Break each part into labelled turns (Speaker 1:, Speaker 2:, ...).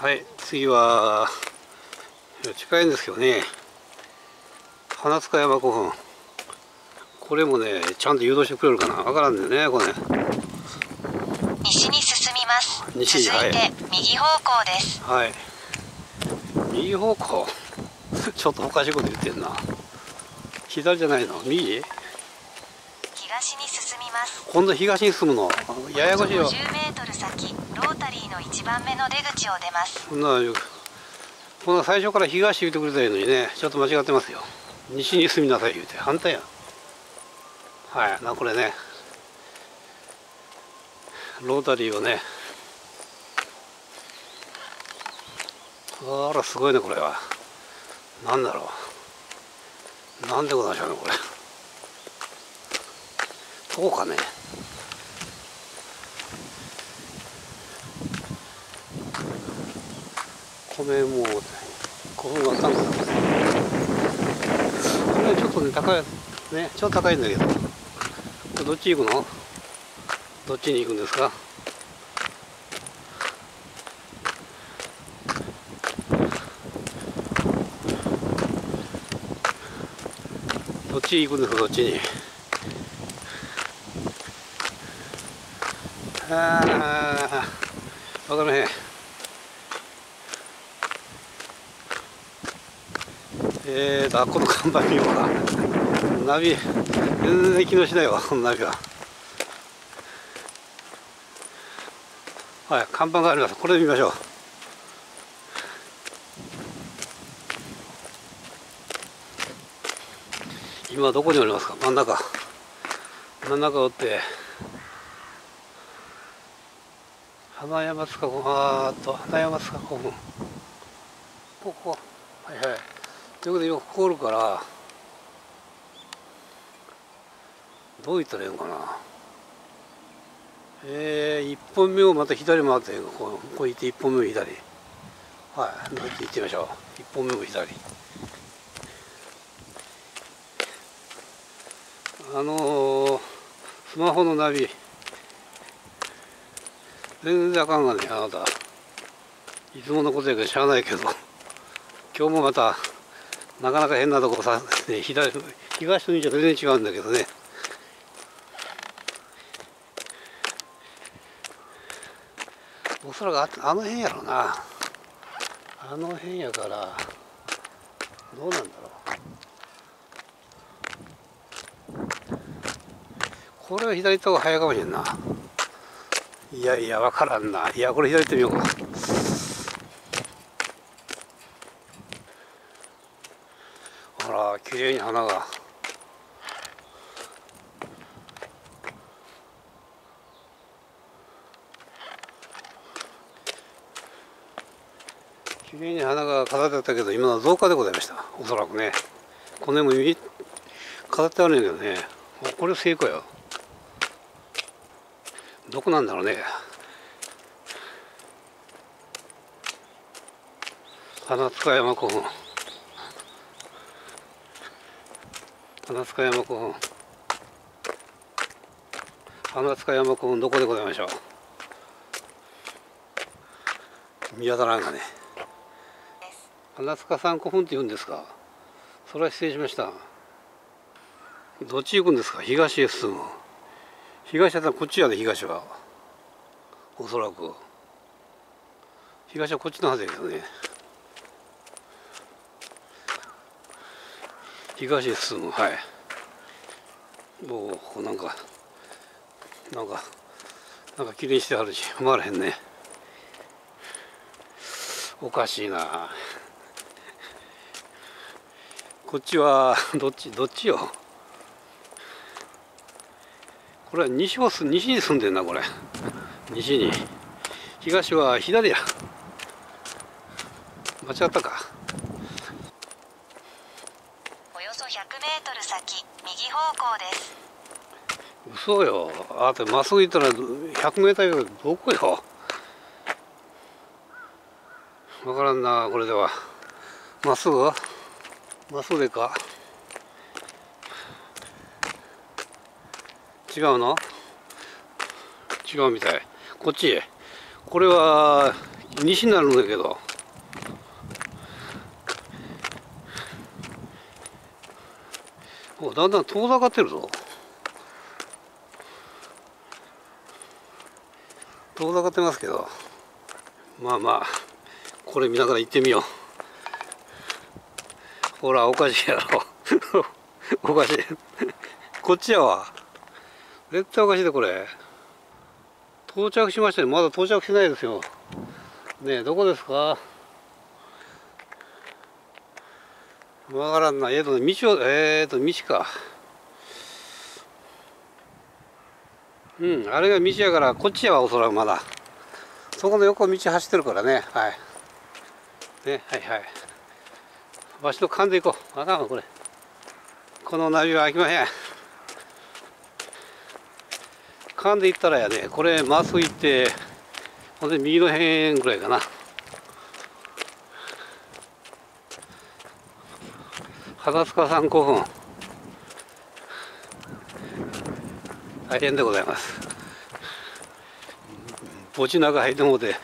Speaker 1: はい次は近いんですけどね。花塚山古墳。これもねちゃんと誘導してくれるかな。わからんでねこれ
Speaker 2: 西に進みます。
Speaker 1: 西に
Speaker 2: 続いて
Speaker 1: はい
Speaker 2: 右方向です。
Speaker 1: はい。右方向？ちょっとおかしいこと言ってんな。左じゃないの？右？
Speaker 2: 東に進みます。
Speaker 1: 今度東に進むの？ややこしいよ。
Speaker 2: 50メートル先ロータリーの1番目の出口を出ます。
Speaker 1: こんなこんな最初から東言ってくれたらいいのにねちょっと間違ってますよ。西に進みなさい言うて。反対やはいなこれね。ロータリーをね。あらすごいねこれは。なんだろう。なんでございましょうねこれどうかね。米もう古墳があったんだこれちょっとね高いねちょっと高いんだけど。どっち行くの？どっちに行くんですか？どっち行くんですか？どっちに？ああ分からへんえーと、あこの看板見ようかな。ナビ、全然機能しないわ、このナビは。はい、看板があります。これで見ましょう。今どこにおりますか？真ん中。真ん中を追って。花山塚古墳、あーと、花山塚古墳。ここ、はいはい。ということで今ここおるからどう言ったらいいのかな。えー、1本目をまた左回ってこうこう行って1本目も左。はいこうやって行ってみましょう。1本目も左。あのー、スマホのナビ。全然あかんがねあなた。いつものことやけどしゃあないけど。今日もまたなかなか変なとこさ、ね、左東と西は全然違うんだけどね。おそらくああの辺やろうな。あの辺やからどうなんだろう。これは左行った方が早いかもしれんな。いやいや分からんな。いやこれ左行ってみようか。ほら綺麗に花が。綺麗に花が飾ってあったけど今のは増加でございました。おそらくね。この辺も飾ってあるんやけどね。これ成功よどこなんだろうね。花塚山古墳。花塚山古墳。花塚山古墳どこでございましょう。見当たらんがね。花塚山古墳って言うんですか。それは失礼しました。どっち行くんですか。東へ進む。東だったらこっちやで東は。おそらく。東はこっちのはずやけどね。東へ進む。はい。もうここなんかなんかなんかきれいにしてはるし踏まれへんね。おかしいな。こっちはどっちどっちよ？これは西をす西に住んでんなこれ。西に。東は左や。間違ったか。
Speaker 2: およそ100メートル先右方向です。
Speaker 1: 嘘よ。あとまっすぐ行ったら100メーターぐらいどこよ。わからんなこれでは。まっすぐ？まっすぐでか違うの？違うみたい。こっちこれは西になるんだけど。おだんだん遠ざかってるぞ。遠ざかってますけど。まあまあこれ見ながら行ってみよう。ほらおかしいやろ。おかしい。こっちやわ。絶対おかしいでこれ。到着しましたねまだ到着してないですよ。ねえどこですか？わからんな。えっ、と道をえっ、と道か。うんあれが道やからこっちやわおそらくまだ。そこの横道走ってるからね。はい。ねはいはい。わしと噛んでいこう。あかんわこれ。このナビは開きまへん。噛んでいったらやねこれまっすぐ行ってほんで右の辺ぐらいかな。花塚さん5分大変でございます。墓地中入ってもうて。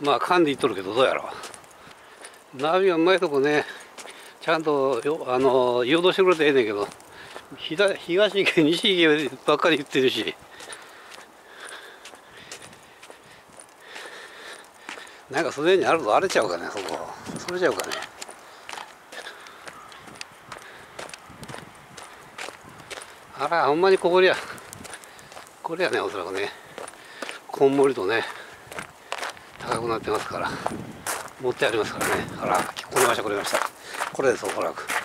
Speaker 1: まあ噛んでいっとるけどどうやろう。ナビはうまいとこねちゃんとよあの誘導してくれてええねんけど。東東行け西行けばっかり言ってるし。なんかすでにあると荒れちゃうかねそこ。それちゃうかね。あらほんまにここりゃこれやねおそらくねこんもりとね高くなってますから持ってありますからね。あらこれましたこれました。これですおそらく。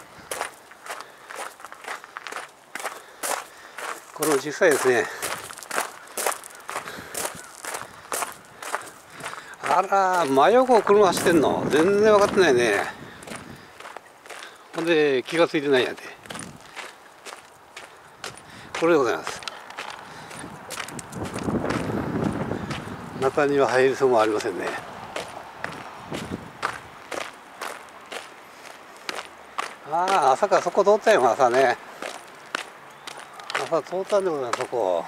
Speaker 1: これも実際ですねあら真横車走ってんの？全然分かってないね。ほんで気が付いてないやんて。これでございます。中には入りそうもありませんね。ああ朝からそこ通ったよ朝ね。朝通ったんでございますそこ。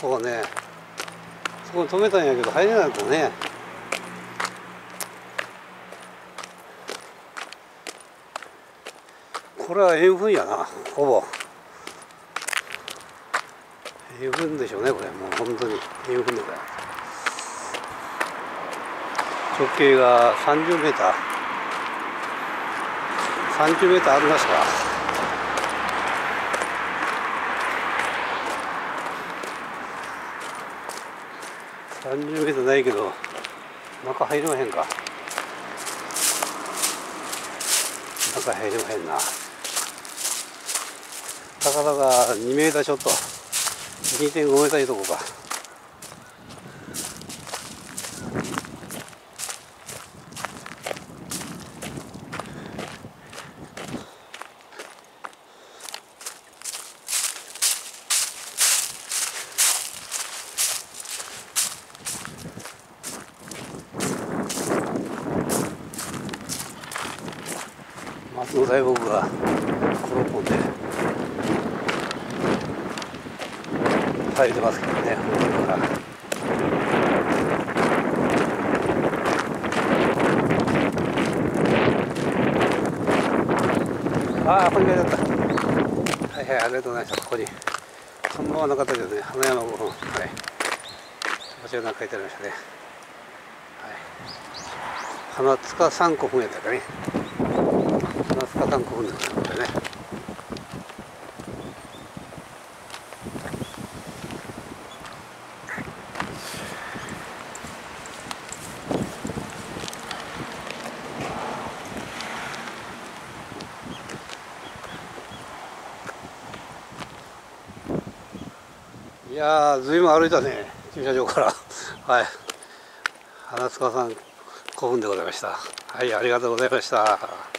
Speaker 1: ここね。そこに止めたんやけど入れなかったね。これは塩分やなほぼ。塩分でしょうねこれ。もう本当に塩分でございます直径が30メーター。30メーターありますか30メートルないけど中入れまへんか。中入れまへんな。高さが2メーターちょっと2.5メーターいうとこか。松の大木が転んで生えてますけどね本当からああこれぐらいだった。はいはいありがとうございました。ここに。そのままなかったけどね。花山5本。はい。こちらなんか書いてありましたね。はい。花塚3個分やったかね。花塚3個分ですねこれね。いやーずいぶん歩いたね駐車場から。はい。花塚さん古墳でございました。はいありがとうございました。